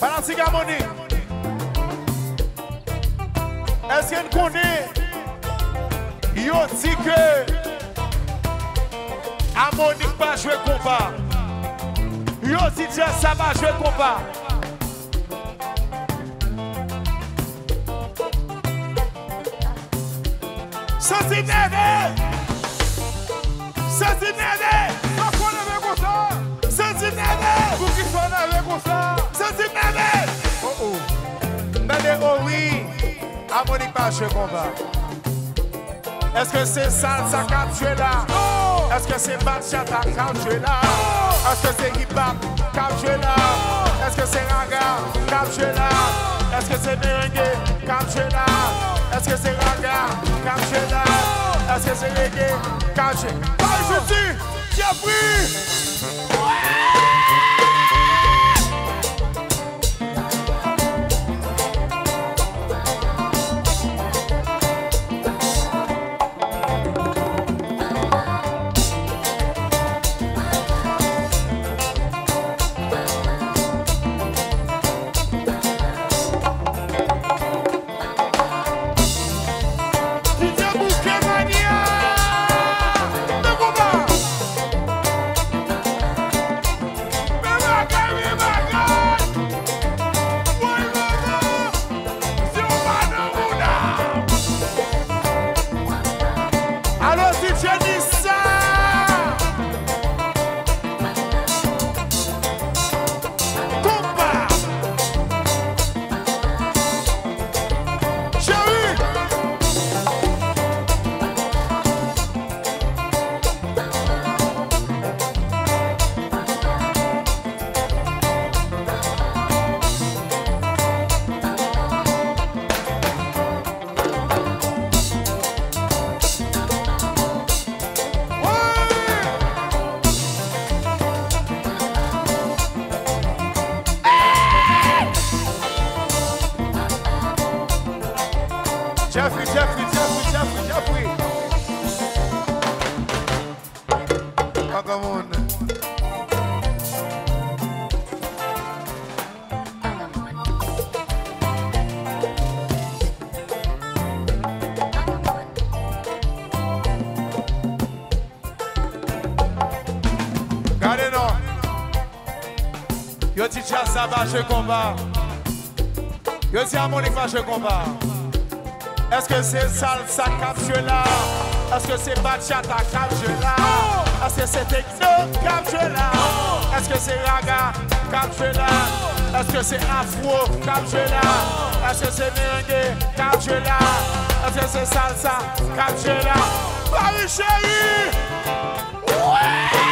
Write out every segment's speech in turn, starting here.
Balansi Gamoni Eske n koni Yo ti ke Amonik ba jwe kompa Yo ti dja sa ba jwe kompa Sosi nene Sosi nene Sosi nene Sosi nene Sosi nene Oh oh. Mais oh oui, Harmonique jouer combat. Est-ce que c'est salsa qui a tué là Est-ce que c'est bachata qui a tué là Est-ce que c'est a tué là Est-ce que c'est raga tué là Est-ce que c'est merengue qui a tué là Est-ce que c'est raga là Est-ce que c'est reggae Allez, je dis, j'ai pris Yo dit ça va jouer combat. Yo dit harmonique va jouer combat. Est-ce que c'est salsa capture là Est-ce que c'est bachata capture Est-ce que c'est techno capture Est-ce que c'est raga capture Est-ce que c'est afro capture Est-ce que c'est merengue capture Est-ce que c'est salsa capture là Paris chérie! Hey,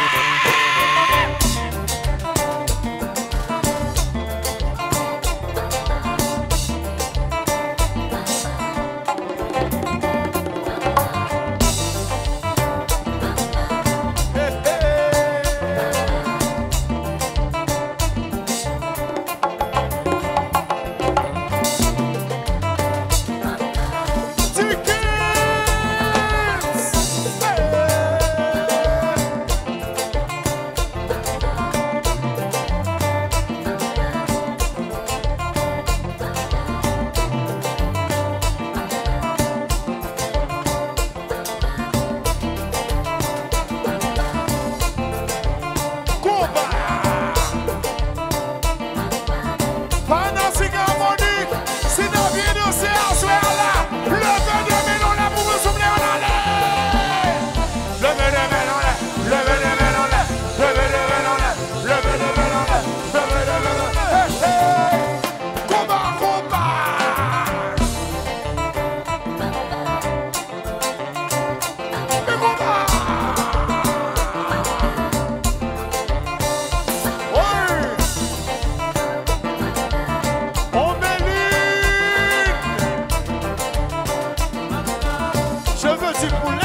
Music